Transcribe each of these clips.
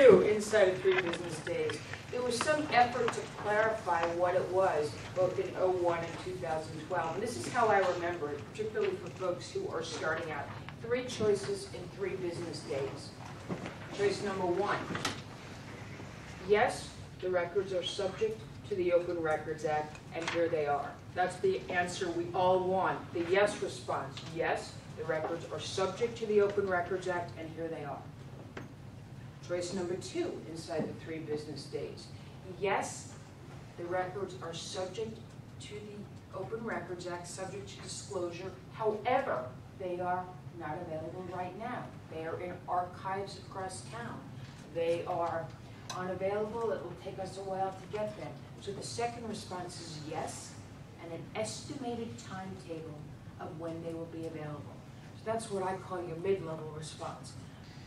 two, inside of three business days. There was some effort to clarify what it was, both in '01 and 2012. And this is how I remember it, particularly for folks who are starting out. Three choices in three business days. Choice number one, yes, the records are subject to the Open Records Act, and here they are. That's the answer we all want, the yes response. Yes, the records are subject to the Open Records Act, and here they are. Choice number two, inside the three business days. Yes, the records are subject to the Open Records Act, subject to disclosure. However, they are not available right now. They are in archives across town. They are unavailable. It will take us a while to get them. So the second response is yes, and an estimated timetable of when they will be available. So that's what I call your mid-level response.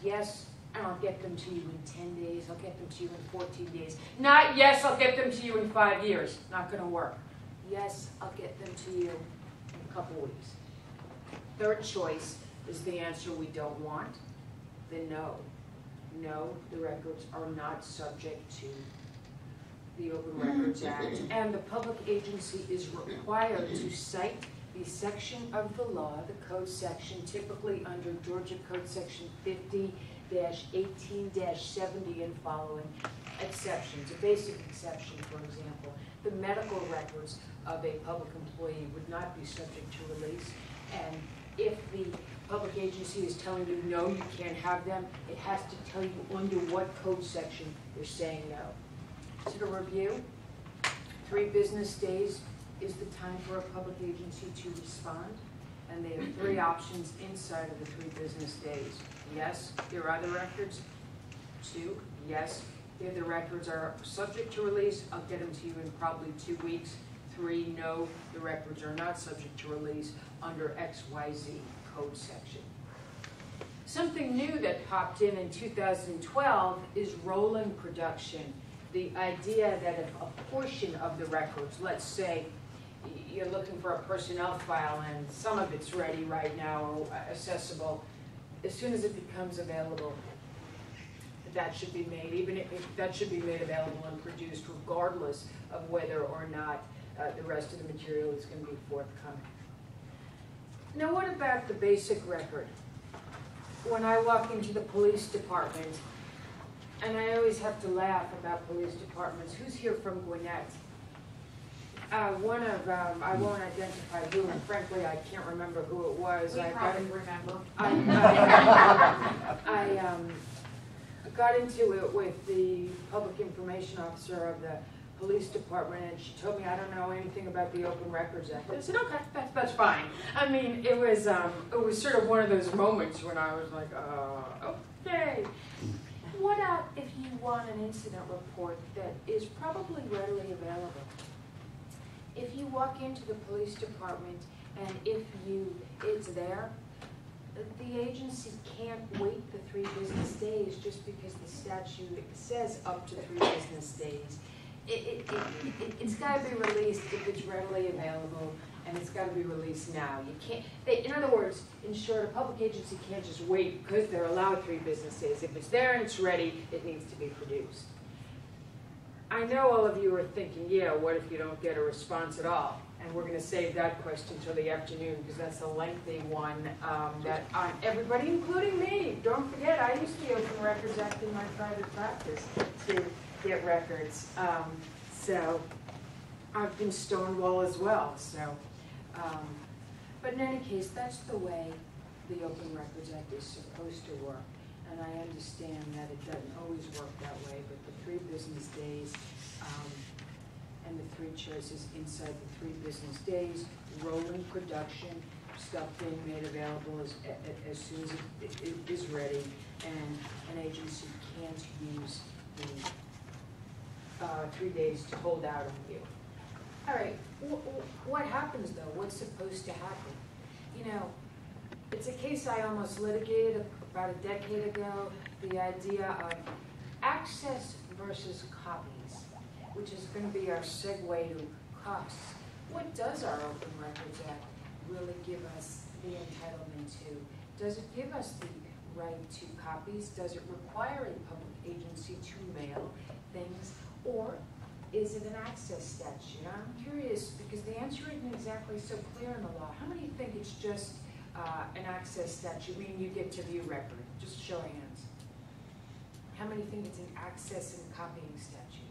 Yes, and I'll get them to you in 10 days, I'll get them to you in 14 days. Not yes, I'll get them to you in five years. Not going to work. Yes, I'll get them to you in a couple weeks. Third choice is the answer we don't want, the no. No, the records are not subject to the Open Records Act, and the public agency is required to cite the section of the law, the code section, typically under Georgia Code Section fifty eighteen seventy and following exceptions. A basic exception, for example, the medical records of a public employee would not be subject to release, and if the public agency is telling you, no, you can't have them, it has to tell you under what code section you're saying no. So to review, three business days is the time for a public agency to respond, and they have three options inside of the three business days. Yes, there are the records. Two, yes, if the records are subject to release, I'll get them to you in probably two weeks. Three, no, the records are not subject to release under XYZ code section. Something new that popped in in 2012 is rolling production. The idea that if a portion of the records, let's say you're looking for a personnel file and some of it's ready right now or accessible, as soon as it becomes available, that should be made, even if, that should be made available and produced regardless of whether or not uh, the rest of the material is going to be forthcoming. Now what about the basic record? When I walk into the police department, and I always have to laugh about police departments, who's here from Gwinnett? Uh, one of, um, I won't identify who, and frankly, I can't remember who it was. We I got- probably remember. I, I, I, um, got into it with the public information officer of the police department, and she told me I don't know anything about the Open Records Act. I said, okay, that's, that's fine. I mean, it was, um, it was sort of one of those moments when I was like, uh, okay. What about if you want an incident report that is probably readily available? If you walk into the police department and if you, it's there, the agency can't wait the three business days just because the statute says up to three business days. It, it, it, it- it's gotta be released if it's readily available, and it's gotta be released now. You can't, they, in other words, in short, a public agency can't just wait because they're allowed three business days. If it's there and it's ready, it needs to be produced. I know all of you are thinking, yeah, what if you don't get a response at all? And we're gonna save that question till the afternoon, because that's a lengthy one, um, that, uh, everybody, including me, don't forget, I used the Open Records Act in my private practice to get records. Um, so, I've been Stonewall as well, so, um, but in any case, that's the way the Open Records Act is supposed to work. And I understand that it doesn't always work that way, but the three business days, um, and the three choices inside the three business days, rolling production, stuff being made available as, as soon as it, it is ready, and an agency can't use the, uh, three days to hold out on you. All right, wh- wh- what happens though? What's supposed to happen? You know, it's a case I almost litigated about a decade ago the idea of access versus copies, which is going to be our segue to costs. What does our Open Records Act really give us the entitlement to? Does it give us the right to copies? Does it require a public agency to mail things? Or is it an access statute? I'm curious because the answer isn't exactly so clear in the law. How many think it's just uh, an access statute, meaning you get to view record? Just show of hands. How many think it's an access and copying statute?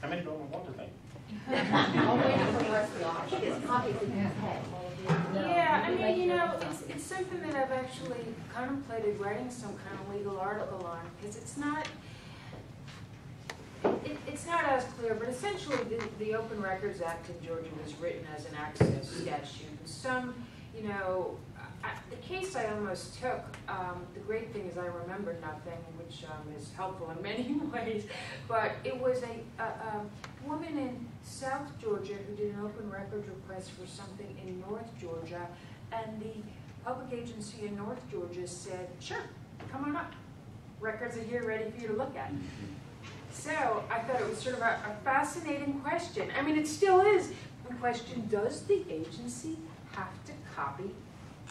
How many don't want to think? I'll wait for the rest of the option. It's copies in your head. Yeah, I mean, you know, it's, it's something that I've actually contemplated writing some kind of legal article on, because it's not, it, it's not as clear, but essentially, the, the Open Records Act in Georgia was written as an access statute. And some, you know, I, the case I almost took, um, the great thing is I remember nothing, which, um, is helpful in many ways, but it was a, a, a woman in South Georgia who did an open records request for something in North Georgia, and the public agency in North Georgia said, sure, come on up. Records are here, ready for you to look at. So I thought it was sort of a, a fascinating question. I mean, it still is. The question, does the agency have to copy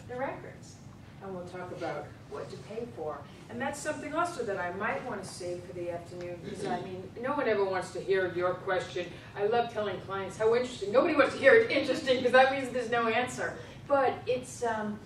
the records? And we'll talk about what to pay for. And that's something also that I might want to save for the afternoon, because I mean, no one ever wants to hear your question. I love telling clients how interesting. Nobody wants to hear it interesting, because that means there's no answer. But it's, um,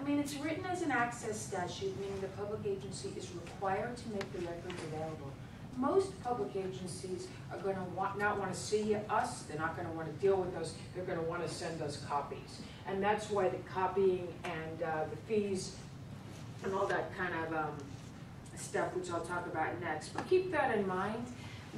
I mean, it's written as an access statute, meaning the public agency is required to make the records available. Most public agencies are gonna want, not wanna see us, they're not gonna wanna deal with us, they're gonna wanna send us copies. And that's why the copying and, uh, the fees and all that kind of, um, stuff, which I'll talk about next. But keep that in mind.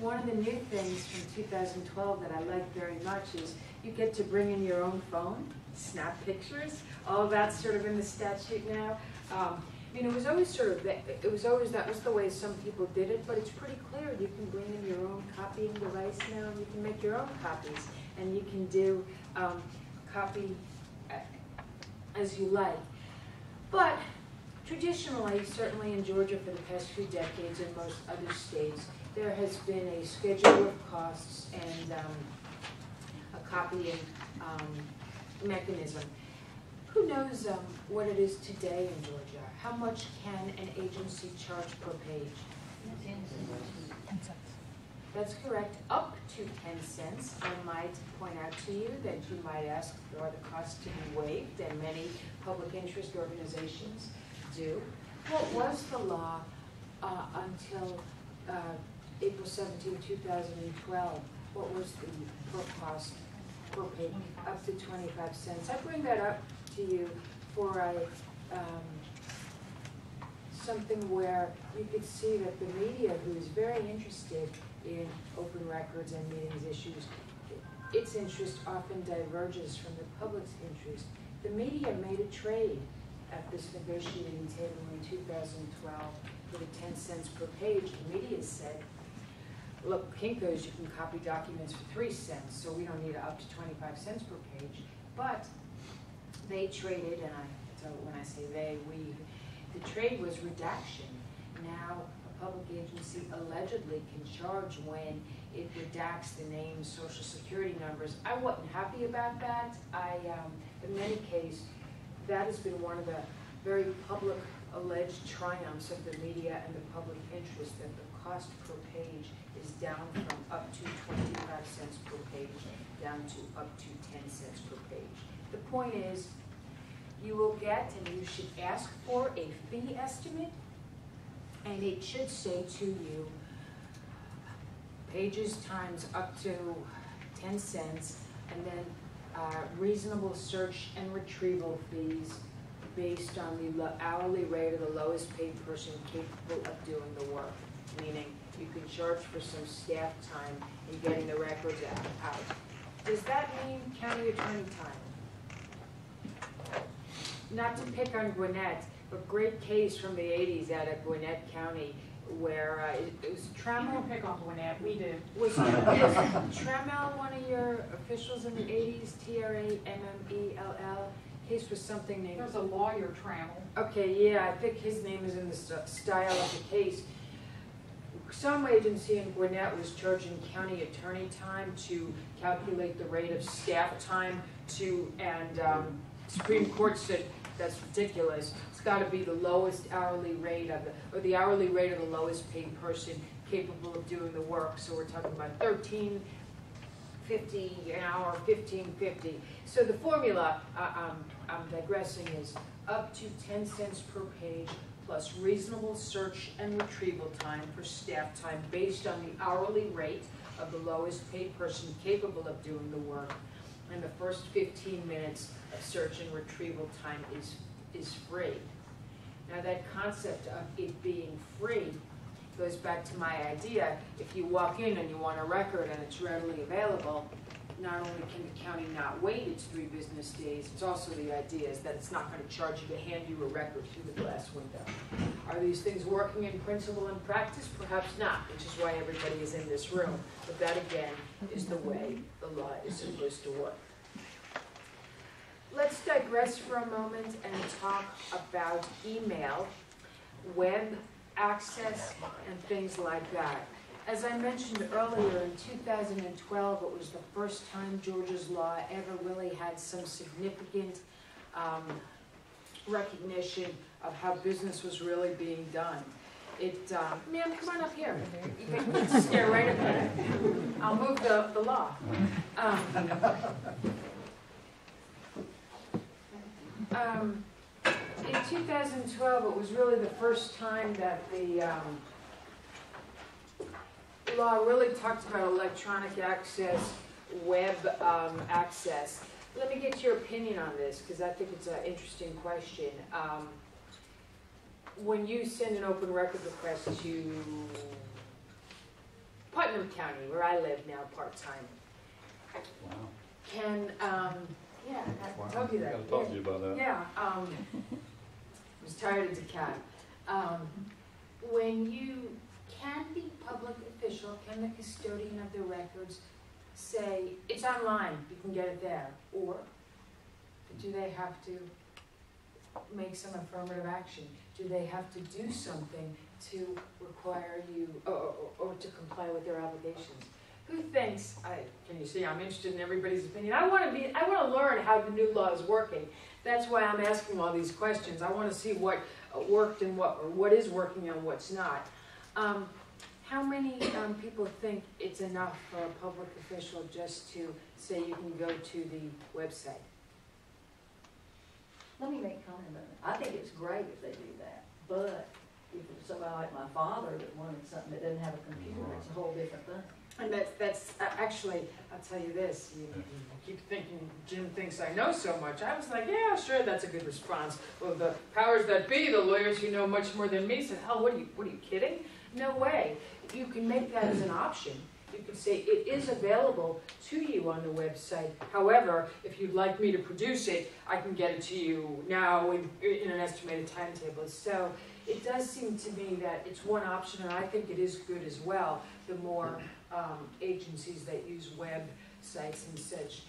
One of the new things from two thousand twelve that I like very much is you get to bring in your own phone, snap pictures, all of that's sort of in the statute now. Um, I mean, it was always sort of, that- it was always, that was the way some people did it, but it's pretty clear. You can bring in your own copying device now, and you can make your own copies. And you can do, um, copy uh, as you like. But traditionally, certainly in Georgia for the past few decades and most other states, there has been a schedule of costs and, um, a copying, um, mechanism. Who knows um, what it is today in Georgia? How much can an agency charge per page? That's correct, up to ten cents. I might point out to you that you might ask for the cost to be waived, and many public interest organizations do. What was the law uh, until uh, April 17, 2012? What was the per cost per page? Up to 25 cents. I bring that up to you for a, um, something where you could see that the media, who is very interested in open records and meetings issues, its interest often diverges from the public's interest. The media made a trade at this negotiating table in 2012 for the 10 cents per page. The media said, look, Kinko's, you can copy documents for 3 cents, so we don't need up to 25 cents per page. But they traded, and I, so when I say they, we, the trade was redaction. Now, a public agency allegedly can charge when it redacts the names, social security numbers. I wasn't happy about that. I, um, in many cases, that has been one of the very public alleged triumphs of the media and the public interest, that the cost per page is down from up to twenty-five cents per page, down to up to ten cents per page. The point is, you will get, and you should ask for a fee estimate, and it should say to you, pages times up to ten cents, and then uh, reasonable search and retrieval fees based on the hourly rate of the lowest paid person capable of doing the work. Meaning, you can charge for some staff time in getting the records out. Does that mean county attorney time? Not to pick on Gwinnett, but great case from the eighties out of Gwinnett County where uh, it it was You Trammell don't pick on Gwinnett, we do. was was Trammell one of your officials in the eighties, T R A M M E L L? Case was something named, There's a lawyer Trammell. okay, yeah, I think his name is in the st- style of the case. Some agency in Gwinnett was charging county attorney time to calculate the rate of staff time to, and, um, Supreme Court said, that's ridiculous. It's gotta be the lowest hourly rate of the, or the hourly rate of the lowest paid person capable of doing the work. So we're talking about thirteen fifty an hour, fifteen fifty. So the formula, uh, um, I'm digressing, is up to ten cents per page plus reasonable search and retrieval time for staff time based on the hourly rate of the lowest paid person capable of doing the work. And the first fifteen minutes of search and retrieval time is, is free. Now, that concept of it being free goes back to my idea, if you walk in and you want a record and it's readily available, not only can the county not wait its three business days, it's also the idea is that it's not gonna charge you to hand you a record through the glass window. Are these things working in principle and practice? Perhaps not, which is why everybody is in this room. But that again is the way the law is supposed to work. Let's digress for a moment and talk about email, web access, and things like that. As I mentioned earlier, in 2012, it was the first time Georgia's law ever really had some significant um, recognition of how business was really being done. It, um, ma'am, come on up here. You can stare right at me. I'll move the, the law. Um, um, in 2012, it was really the first time that the um, law really talked about electronic access, web um, access. Let me get your opinion on this, because I think it's an interesting question. Um, When you send an open record request to Putnam County, where I live now part-time, Wow. can, um, yeah, I told you that. I talk to you about that. Yeah, um, I was tired of DeKalb. Um, when you, can the public official, can the custodian of the records say, it's online, you can get it there? Or do they have to make some affirmative action? Do they have to do something to require you, or, or, or to comply with their obligations? Who thinks, I, can you see, I'm interested in everybody's opinion. I wanna be, I wanna learn how the new law is working. That's why I'm asking all these questions. I wanna see what worked and what, what is working and what's not. Um, how many, um, people think it's enough for a public official just to say you can go to the website? Let me make a comment on it. I think it's great if they do that, but if it's somebody like my father that wanted something that doesn't have a computer, it's a whole different thing. And that's, that's, uh, actually, I'll tell you this, you you keep thinking Jim thinks I know so much. I was like, yeah, sure, that's a good response. Well, the powers that be, the lawyers who know much more than me, said, hell, what are you, what are you kidding? No way. You can make that as an option. You can say, it is available to you on the website. However, if you'd like me to produce it, I can get it to you now in, in an estimated timetable. So it does seem to me that it's one option, and I think it is good as well, the more um, agencies that use websites and such.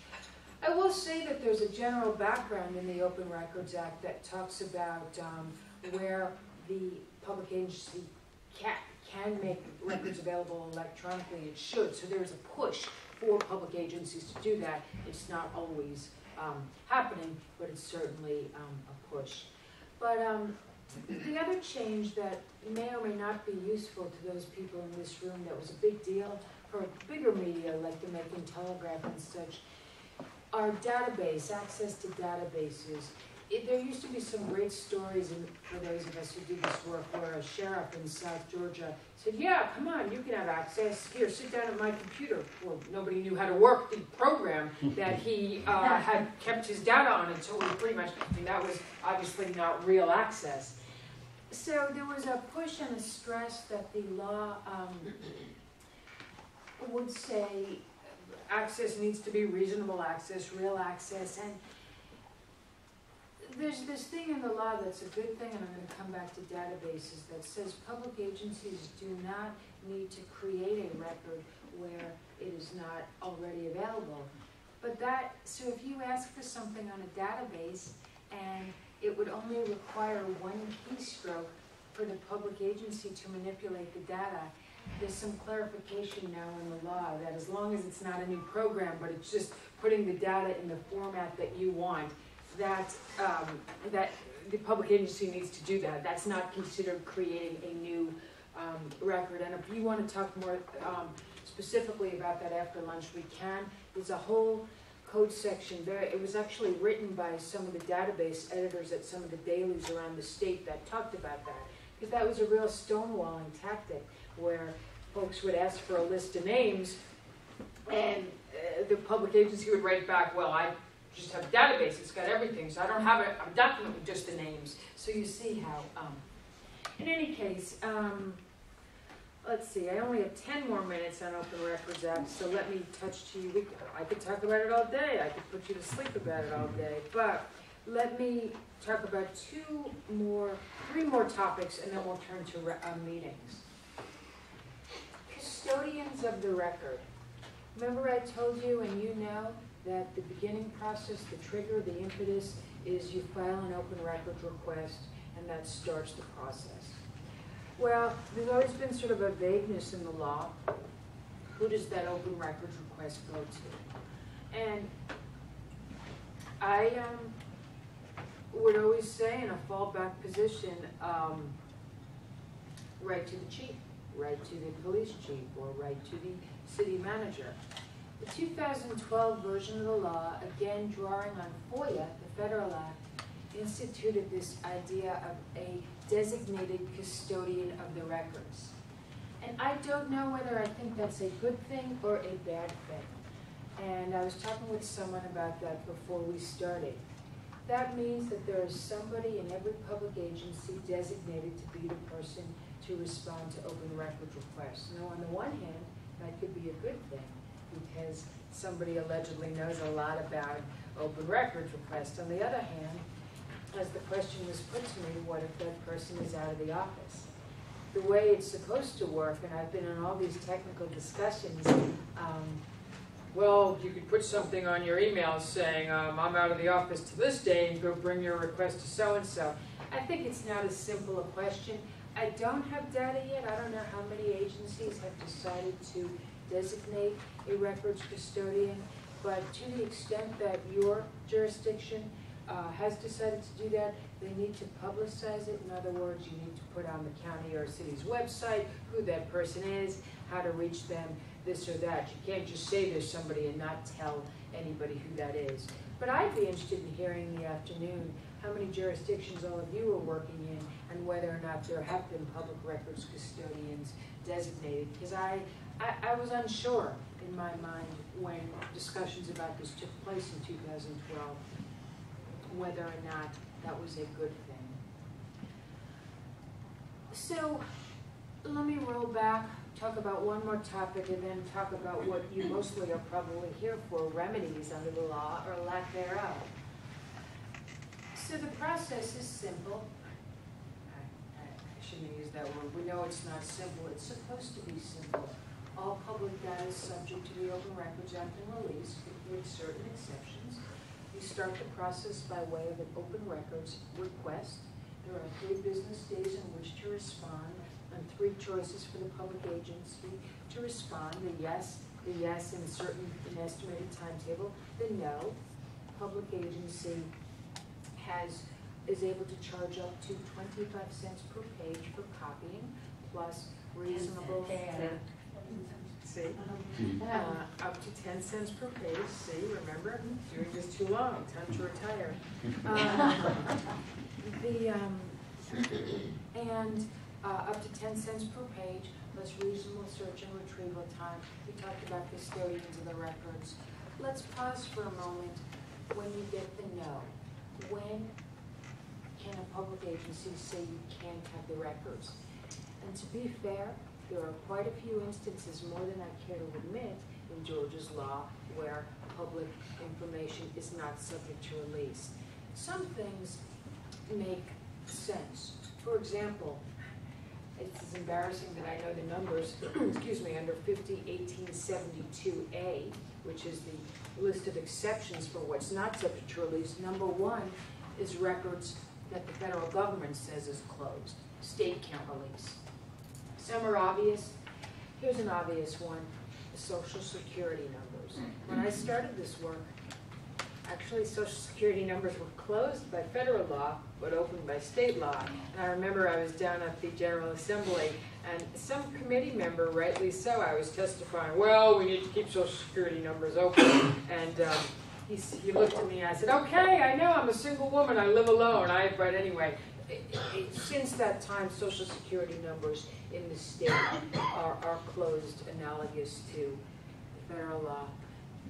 I will say that there's a general background in the Open Records Act that talks about um, where the public agency can, can make records available electronically, it should. So there is a push for public agencies to do that. It's not always um, happening, but it's certainly um, a push. But um, the other change that may or may not be useful to those people in this room that was a big deal for bigger media like the Macon Telegraph and such, are database, access to databases. It, there used to be some great stories in, for those of us who do this work where a sheriff in South Georgia said, yeah, come on, you can have access. Here, sit down at my computer. Well, nobody knew how to work the program that he uh, had kept his data on until he pretty much, I mean, that was obviously not real access. So there was a push and a stress that the law um, would say access needs to be reasonable access, real access, and there's this thing in the law that's a good thing, and I'm gonna come back to databases, that says public agencies do not need to create a record where it is not already available. But that, so if you ask for something on a database, and it would only require one keystroke for the public agency to manipulate the data, there's some clarification now in the law that as long as it's not a new program, but it's just putting the data in the format that you want, that, um, that the public agency needs to do that. That's not considered creating a new, um, record. And if you wanna talk more, um, specifically about that after lunch, we can. There's a whole code section there. It was actually written by some of the database editors at some of the dailies around the state that talked about that. Because that was a real stonewalling tactic where folks would ask for a list of names and uh, the public agency would write back, well, I just have a database, it's got everything, so I don't have a, a document with just the names. So you see how, um, in any case, um, let's see, I only have ten more minutes on Open Records Act, so let me touch to you, I could talk about it all day, I could put you to sleep about it all day, but let me talk about two more, three more topics, and then we'll turn to uh, meetings. Custodians of the record. Remember I told you and you know that the beginning process, the trigger, the impetus is you file an open records request and that starts the process. Well, there's always been sort of a vagueness in the law. Who does that open records request go to? And I, um, would always say in a fallback position, um, write to the chief, write to the police chief, or write to the city manager. The 2012 version of the law, again drawing on FOIA, the federal act, instituted this idea of a designated custodian of the records. And I don't know whether I think that's a good thing or a bad thing. And I was talking with someone about that before we started. That means that there is somebody in every public agency designated to be the person to respond to open records requests. Now, on the one hand, that could be a good thing, because somebody allegedly knows a lot about open records requests. On the other hand, as the question was put to me, what if that person is out of the office? The way it's supposed to work, and I've been in all these technical discussions, um, well, you could put something on your email saying, um, I'm out of the office to this day, and go bring your request to so-and-so. I think it's not as simple a question. I don't have data yet, I don't know how many agencies have decided to designate a records custodian, but to the extent that your jurisdiction uh, has decided to do that, they need to publicize it. In other words, you need to put on the county or city's website who that person is, how to reach them, this or that. You can't just say there's somebody and not tell anybody who that is. But I'd be interested in hearing in the afternoon how many jurisdictions all of you are working in and whether or not there have been public records custodians designated. Because I, I, I was unsure in my mind when discussions about this took place in 2012 whether or not that was a good thing. So let me roll back, talk about one more topic, and then talk about what you mostly are probably here for, remedies under the law or lack thereof. So the process is simple. I, I I shouldn't use that word. We know it's not simple. It's supposed to be simple. All public data is subject to the Open Records Act and release, with certain exceptions. You start the process by way of an open records request. There are three business days in which to respond, and three choices for the public agency to respond, the yes, the yes in a certain, an estimated timetable, the no. Public agency has, is able to charge up to twenty-five cents per page for copying, plus reasonable. See? Uh, up to ten cents per page, see, remember, doing this too long, time to retire. Um, The, um, and, uh, up to ten cents per page, plus reasonable search and retrieval time. We talked about custodians of the records. Let's pause for a moment when you get the no. When can a public agency say you can't have the records? And to be fair, there are quite a few instances, more than I care to admit, in Georgia's law where public information is not subject to release. Some things make sense. For example, it's embarrassing that I know the numbers, excuse me, under 50 1872A, which is the list of exceptions for what's not subject to release. Number one is records that the federal government says is closed. State can't release. Some are obvious. Here's an obvious one, the social security numbers. When I started this work, Actually, social security numbers were closed by federal law, but opened by state law. And I remember I was down at the General Assembly, and some committee member, rightly so, I was testifying, well, we need to keep social security numbers open. And um, he, he looked at me and I said, okay, I know, I'm a single woman, I live alone, I, but anyway. Since that time, social security numbers in the state are, are closed analogous to federal law.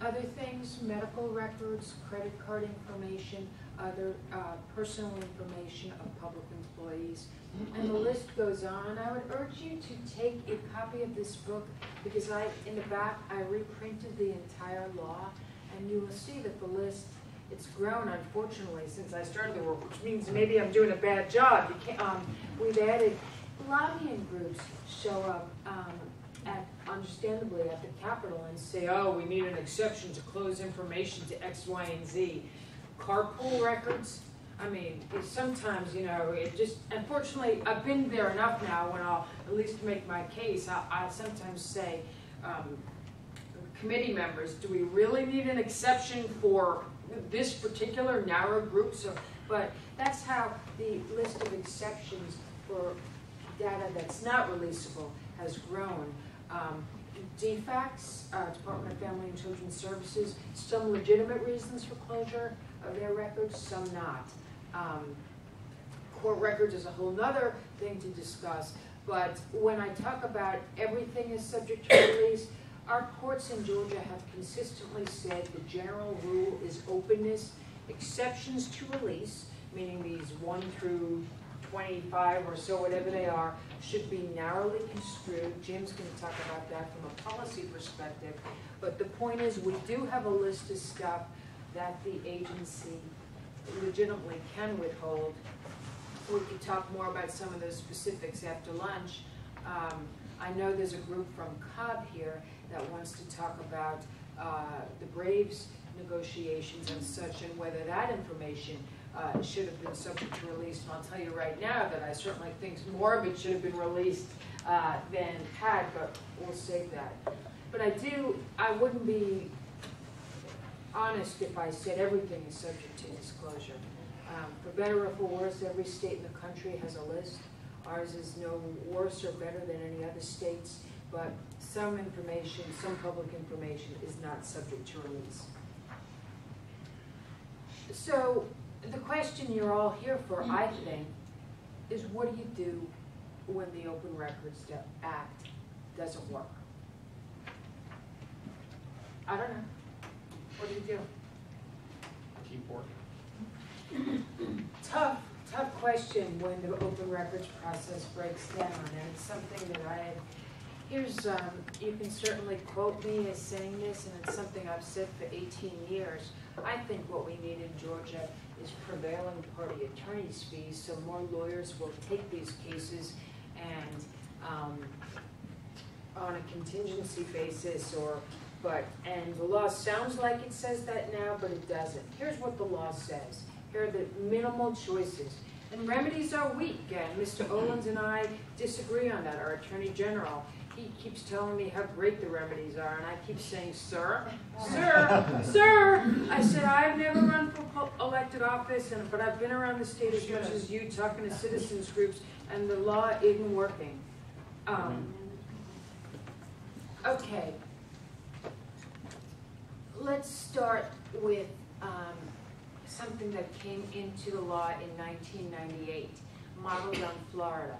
Other things, medical records, credit card information, other uh, personal information of public employees. And the list goes on. I would urge you to take a copy of this book because I, in the back, I reprinted the entire law. And you will see that the list, it's grown unfortunately since I started the work, which means maybe I'm doing a bad job. Um, we've added lobbying groups show up, um, at, understandably at the Capitol and say, oh, we need an exception to close information to X, Y, and Z. Carpool records, I mean, sometimes, you know, it just, unfortunately, I've been there enough now when I'll at least make my case. I, I sometimes say, um, committee members, do we really need an exception for this particular narrow group? So, but that's how the list of exceptions for data that's not releasable has grown. Um, DFACS, uh, Department of Family and Children's Services, some legitimate reasons for closure of their records, some not. Um, court records is a whole nother thing to discuss, but when I talk about everything is subject to release, our courts in Georgia have consistently said the general rule is openness, exceptions to release, meaning these one through twenty-five or so, whatever they are, should be narrowly construed. Jim's gonna talk about that from a policy perspective. But the point is, we do have a list of stuff that the agency legitimately can withhold. We could talk more about some of those specifics after lunch. Um, I know there's a group from Cobb here that wants to talk about, uh, the Braves negotiations and such, and whether that information, uh, should have been subject to release. And I'll tell you right now that I certainly think more of it should have been released, uh, than had, but we'll save that. But I do, I wouldn't be honest if I said everything is subject to disclosure. Um, For better or for worse, every state in the country has a list. Ours is no worse or better than any other states, but some information, some public information is not subject to release. So, the question you're all here for, I think, is what do you do when the Open Records Act doesn't work? I don't know. What do you do? Keep working. Tough, tough question when the open records process breaks down, and it's something that I, here's, um, you can certainly quote me as saying this, and it's something I've said for eighteen years. I think what we need in Georgia is prevailing party attorney's fees, so more lawyers will take these cases and, um, on a contingency basis or, but, and the law sounds like it says that now, but it doesn't. Here's what the law says. Here are the minimal choices. And remedies are weak, and Mr. Olens and I disagree on that, our Attorney General. He keeps telling me how great the remedies are, and I keep saying, sir, sir, sir. I said, I've never run for elected office, and, but I've been around the state as much as you, talking to citizens groups, and the law isn't working. Um, okay. Let's start with, um, something that came into the law in nineteen ninety-eight, modeled on Florida.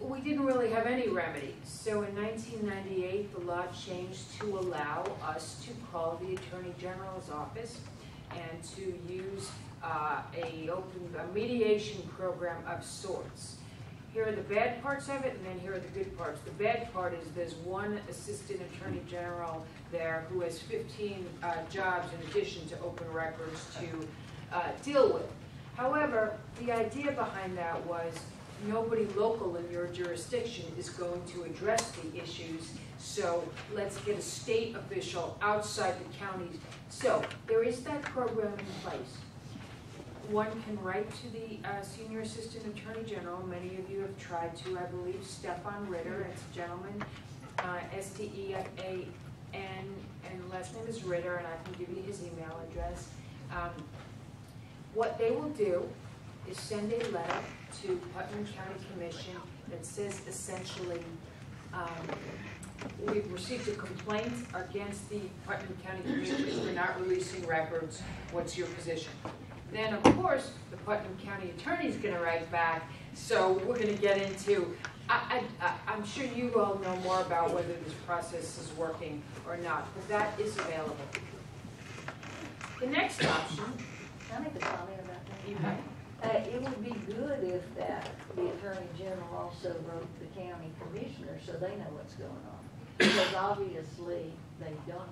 We didn't really have any remedies, so in nineteen ninety-eight, the law changed to allow us to call the Attorney General's office and to use, uh, a open, a mediation program of sorts. Here are the bad parts of it, and then here are the good parts. The bad part is there's one Assistant Attorney General there who has fifteen, uh, jobs in addition to open records to, uh, deal with. However, the idea behind that was nobody local in your jurisdiction is going to address the issues, so let's get a state official outside the counties. So, there is that program in place. One can write to the uh, Senior Assistant Attorney General, many of you have tried to, I believe, Stefan Ritter, it's a gentleman, uh, S-T-E-F-A and, and last name is Ritter, and I can give you his email address. Um, What they will do is send a letter to Putnam County Commission that says essentially, um, we've received a complaint against the Putnam County Commission for not releasing records. What's your position? Then, of course, the Putnam County Attorney is gonna write back, so we're gonna get into, I, I'm sure you all know more about whether this process is working or not, but that is available. The next option, Can I make a comment about that? you Uh, it would be good if that, the Attorney General also wrote the county commissioner so they know what's going on. Because obviously, they don't.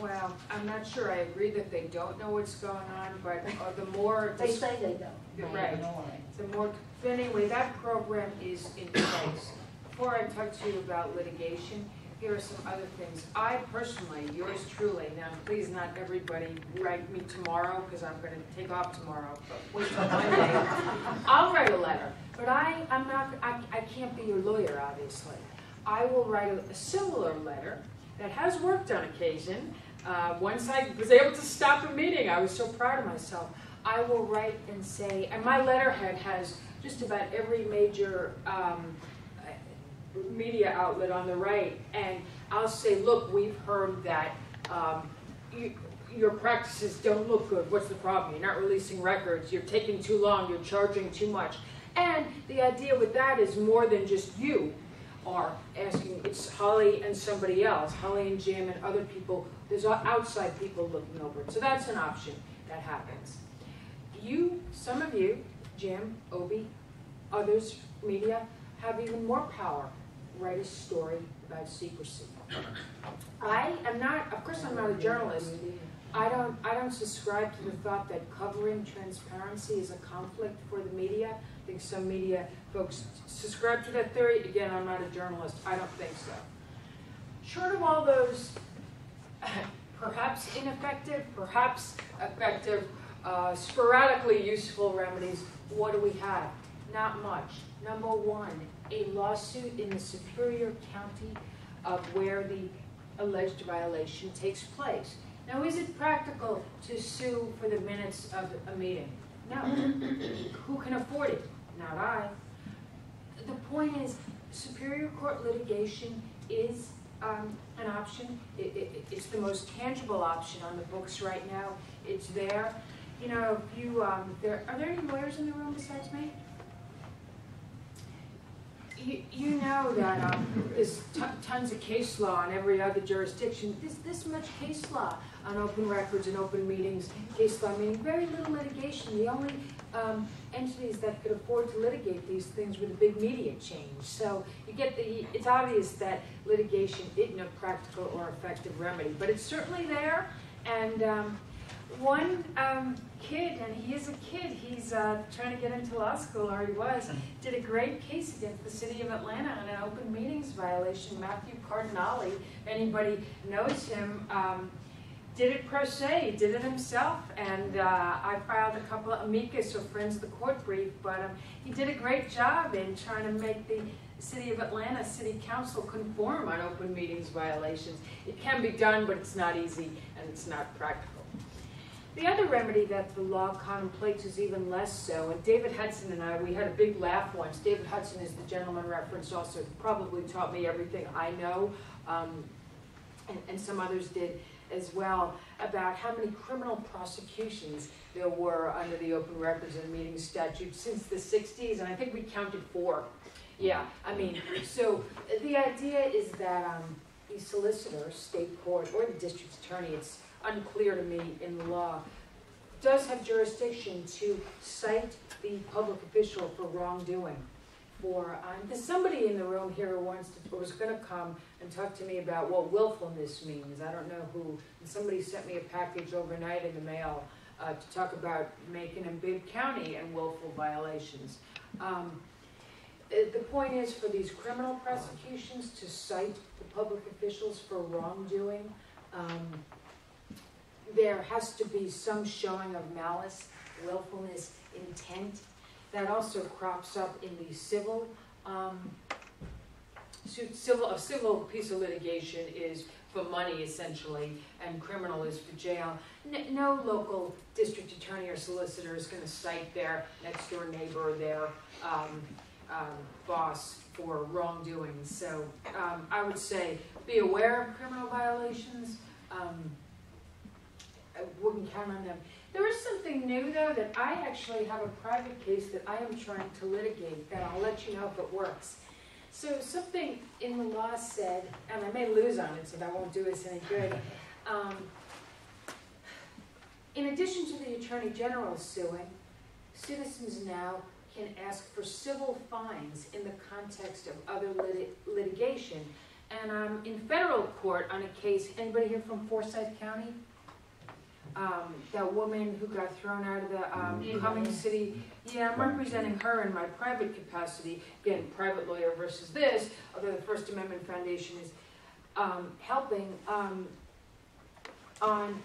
well, I'm not sure I agree that they don't know what's going on, but uh, the more. They say they don't. Right. The more, but anyway, that program is in place. Before I talk to you about litigation, here are some other things. I personally, yours truly, now please not everybody write me tomorrow, because I'm gonna take off tomorrow, but wait till Monday. I'll write a letter, but I, I'm not, I, I can't be your lawyer, obviously. I will write a, a similar letter that has worked on occasion. Uh, once I was able to stop a meeting, I was so proud of myself. I will write and say, and my letterhead has just about every major um, media outlet on the right, and I'll say, look, we've heard that um, you, your practices don't look good. What's the problem? You're not releasing records. You're taking too long. You're charging too much. And the idea with that is more than just you are asking. It's Holly and somebody else, Holly and Jim and other people. There's outside people looking over it. So that's an option that happens. You, some of you, Jim, Obi, others, media, have even more power. Write a story about secrecy. I am not, of course, I'm not a journalist. I don't, I don't subscribe to the thought that covering transparency is a conflict for the media. I think some media folks subscribe to that theory. Again, I'm not a journalist. I don't think so. Short of all those perhaps ineffective, perhaps effective, uh, sporadically useful remedies, what do we have? Not much. Number one, a lawsuit in the Superior County of where the alleged violation takes place. Now, is it practical to sue for the minutes of a meeting? No. Who can afford it? Not I. The point is, Superior Court litigation is um, an option. It, it, it's the most tangible option on the books right now. It's there. You know, if you, um, there, are there any lawyers in the room besides me? You, know that um, there's ton- tons of case law in every other jurisdiction. There's this much case law on open records and open meetings, case law, meaning very little litigation. The only um, entities that could afford to litigate these things were the big media change. So you get the, it's obvious that litigation isn't a practical or effective remedy, but it's certainly there. And um, one um, kid, and he is a kid, he's uh, trying to get into law school, or he was, did a great case against the city of Atlanta on an open meetings violation. Matthew Cardinale, if anybody knows him, um, did it pro se, did it himself, and uh, I filed a couple of amicus or friends of the court brief, but um, he did a great job in trying to make the city of Atlanta City Council conform on open meetings violations. It can be done, but it's not easy and it's not practical. The other remedy that the law contemplates is even less so, and David Hudson and I, we had a big laugh once. David Hudson is the gentleman referenced also, probably taught me everything I know, um, and, and some others did as well, about how many criminal prosecutions there were under the Open Records and Meetings statute since the sixties, and I think we counted four. Yeah, I mean, so the idea is that, um, the solicitor, state court, or the district attorney, it's unclear to me in the law, does have jurisdiction to cite the public official for wrongdoing. For, um, there's somebody in the room here who wants to, was gonna come and talk to me about what willfulness means, I don't know who. And somebody sent me a package overnight in the mail, uh, to talk about Macon and Bibb County and willful violations. Um, uh, the point is for these criminal prosecutions to cite the public officials for wrongdoing, um, there has to be some showing of malice, willfulness, intent. That also crops up in the civil, um, suit, civil, a civil piece of litigation is for money essentially, and criminal is for jail. N- No local district attorney or solicitor is gonna cite their next door neighbor or their, um, um, boss for wrongdoing. So, um, I would say, be aware of criminal violations, um, I wouldn't count on them. There is something new, though, that I actually have a private case that I am trying to litigate, that I'll let you know if it works. So something in the law said, and I may lose on it, so that won't do us any good. Um, in addition to the Attorney General suing, citizens now can ask for civil fines in the context of other lit- litigation. And I'm in federal court on a case, anybody here from Forsyth County? Um, that woman who got thrown out of the, um, Mhm. Cummings City, yeah, I'm representing her in my private capacity, again, private lawyer versus this, although the First Amendment Foundation is, um, helping, um, on,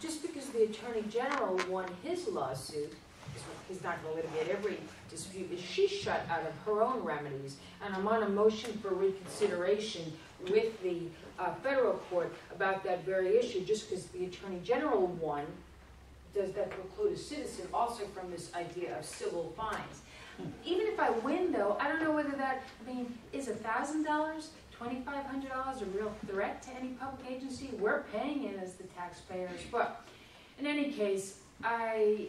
just because the Attorney General won his lawsuit, he's- not gonna litigate every dispute, is she shut out of her own remedies. And I'm on a motion for reconsideration with the, uh, federal court about that very issue, just because the Attorney General won, does that preclude a citizen also from this idea of civil fines? Even if I win though, I don't know whether that, I mean, is a thousand dollars, twenty-five hundred dollars a real threat to any public agency? We're paying it as the taxpayers, but in any case, I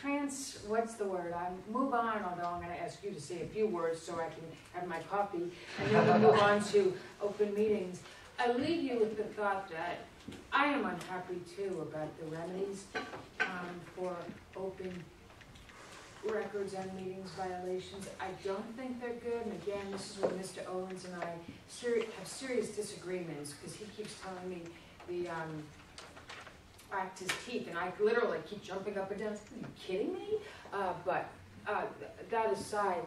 trans, what's the word? I move on, although I'm gonna ask you to say a few words so I can have my coffee, and then we'll move on to open meetings. I leave you with the thought that I am unhappy too about the remedies, um, for open records and meetings violations. I don't think they're good, and again, this is where Mr. Olens and I seri- have serious disagreements, because he keeps telling me the, um, cracked his teeth, and I literally keep jumping up and down, are you kidding me? Uh, but, uh, that aside,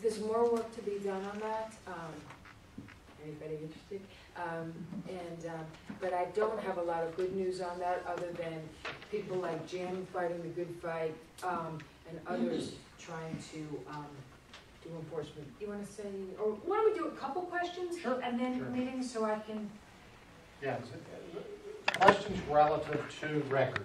there's more work to be done on that, um, anybody interested? Um, and, um, but I don't have a lot of good news on that, other than people like Jim fighting the good fight, um, and others trying to, um, do enforcement. You wanna say, or why don't we do a couple questions? Sure, And then sure. meetings, so I can, Yes, questions relative to records.